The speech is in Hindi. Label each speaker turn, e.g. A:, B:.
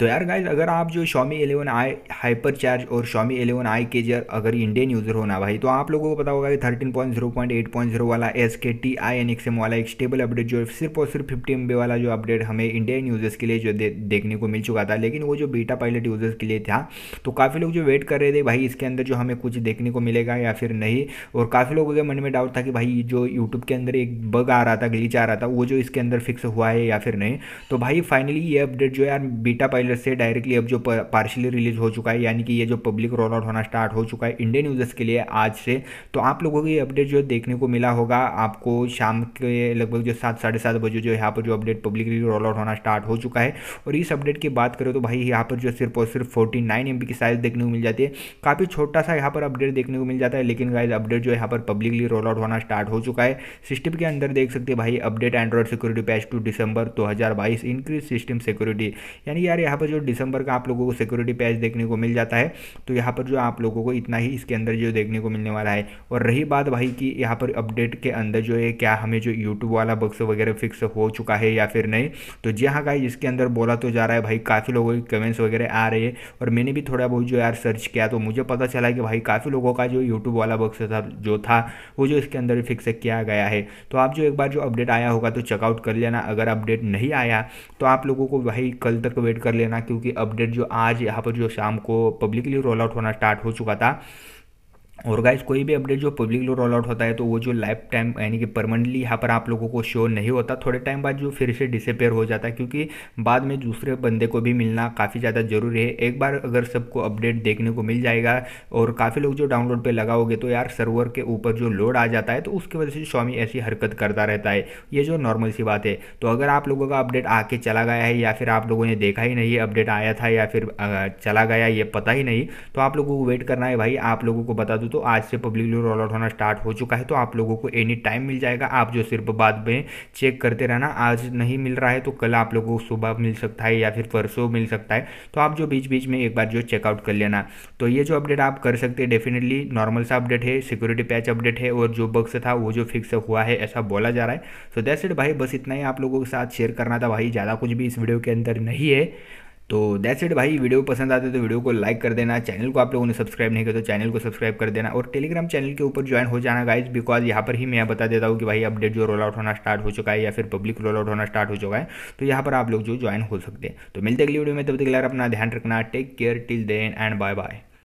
A: तो यार गाइज़ अगर आप जो शॉमी 11 आई हाइपर चार्ज और शॉमी एलेवन आई के जर अगर इंडियन यूज़र होना भाई तो आप लोगों को पता होगा कि 13.0.8.0 वाला S K T I N X M वाला एक स्टेबल अपडेट जो सिर्फ़ और सिर्फ़ फिफ्टी एम बी वाला जो अपडेट हमें इंडियन यूज़र्स के लिए जो दे, देखने को मिल चुका था लेकिन वो जो बीटा पायलट यूज़र्स के लिए था तो काफ़ी लोग जो वेट कर रहे थे भाई इसके अंदर जो हमें कुछ देखने को मिलेगा या फिर नहीं और काफ़ी लोगों के मन में डाउट था कि भाई जो यूट्यूब के अंदर एक बग आ रहा था ग्लीच आ रहा था वो जो इसके अंदर फिक्स हुआ है या फिर नहीं तो भाई फाइनली ये अपडेट जो यार बीटा पायलट से डायरेक्टली अब जो पार्शली रिलीज़ हो चुका है, यानी कि ये जो पब्लिक रोल आउट होना स्टार्ट हो चुका है इंडियन यूज़र्स के लिए आज से। तो आप लोगों को ये अपडेट जो देखने को मिला होगा। आपको शाम के लगभग जो सात, साढ़े सात बजे जो यहाँ पर जो अपडेट पब्लिकली रोल आउट होना स्टार्ट हो चुका है। और इस अपडेट की बात करें तो भाई यहाँ पर जो सिर्फ़ और सिर्फ़ फोर्टी नाइन एम की साइज़ देखने को मिल जाती है। काफ़ी छोटा सा यहाँ पर अपडेट देखने को मिल जाता है, लेकिन गाइज़ अपडेट जो यहाँ पर पब्लिकली रोल आउट होना स्टार्ट हो चुका है। सिस्टम के अंदर देख सकते हैं भाई update Android security patch two दिसंबर 2022 इंक्रीज सिस्टम सिक्योरिटी यानी यार यहाँ पर जो दिसंबर का आप लोगों को सिक्योरिटी पैच देखने को मिल जाता है तो यहाँ पर जो आप लोगों को इतना ही इसके अंदर जो देखने को मिलने वाला है। और रही बात भाई कि यहाँ पर अपडेट के अंदर जो है, क्या हमें जो यूट्यूब वाला बक्स वगैरह फिक्स हो चुका है या फिर नहीं? तो जी हाँ गाइज़ इसके अंदर बोला तो जा रहा है भाई, काफ़ी लोगों के कमेंट्स वगैरह आ रहे हैं। और मैंने भी थोड़ा बहुत जो यार सर्च किया तो मुझे पता चला कि भाई काफ़ी लोगों का जो यूट्यूब वाला बक्स था, जो था, वो जो इसके अंदर फिक्स किया गया है। तो आप जो एक बार जो अपडेट आया होगा तो चेकआउट कर लेना। अगर अपडेट नहीं आया तो आप लोगों को भाई कल तक वेट कर लेना। क्योंकि अपडेट जो आज यहाँ पर जो शाम को पब्लिकली रोल आउट होना स्टार्ट हो चुका था। और गाइज़ कोई भी अपडेट जो पब्लिकली रोल आउट होता है तो वो जो लाइफ टाइम यानी कि परमानेंटली यहाँ पर आप लोगों को शो नहीं होता, थोड़े टाइम बाद जो फिर से डिसअपेयर हो जाता है, क्योंकि बाद में दूसरे बंदे को भी मिलना काफ़ी ज़्यादा ज़रूरी है। एक बार अगर सबको अपडेट देखने को मिल जाएगा और काफ़ी लोग जो डाउनलोड पर लगाओगे तो यार सर्वर के ऊपर जो लोड आ जाता है तो उसकी वजह से स्वामी ऐसी हरकत करता रहता है। ये जो नॉर्मल सी बात है। तो अगर आप लोगों का अपडेट आके चला गया है, या फिर आप लोगों ने देखा ही नहीं अपडेट आया था या फिर चला गया, ये पता ही नहीं तो आप लोगों को वेट करना है भाई। आप लोगों को बता दूँ तो आज से पब्लिकली रोल आउट होना स्टार्ट हो चुका है तो आप लोगों को एनी टाइम मिल जाएगा। आप जो सिर्फ़ बाद में चेक करते रहना, आज नहीं मिल रहा है तो कल आप लोगों को सुबह मिल सकता है या फिर परसों मिल सकता है तो आप जो बीच बीच में एक बार जो चेकआउट कर लेना। तो ये जो अपडेट आप कर सकते हैं डेफिनेटली नॉर्मल सा अपडेट है सिक्योरिटी पैच अपडेट है, और जो बक्स था, वो जो फिक्स हुआ है, ऐसा बोला जा रहा है। सो दैट्स इट भाई, बस इतना ही आप लोगों के साथ शेयर करना था। भाई, ज़्यादा कुछ भी इस वीडियो के अंदर नहीं है। तो दैट्स इट भाई। वीडियो पसंद आते तो वीडियो को लाइक कर देना। चैनल को आप लोगों ने सब्सक्राइब नहीं किया तो चैनल को सब्सक्राइब कर देना। और टेलीग्राम चैनल के ऊपर ज्वाइन हो जाना गाइज़ बिकॉज़ यहाँ पर ही मैं बता देता हूँ कि भाई अपडेट जो रोल आउट होना स्टार्ट हो चुका है या फिर पब्लिक रोल आउट होना स्टार्ट हो चुका है तो यहाँ पर आप लोग जो ज्वाइन हो सकते हैं। तो मिलते अगली वीडियो में, तब तक अपना ध्यान रखना। Take care till then and bye bye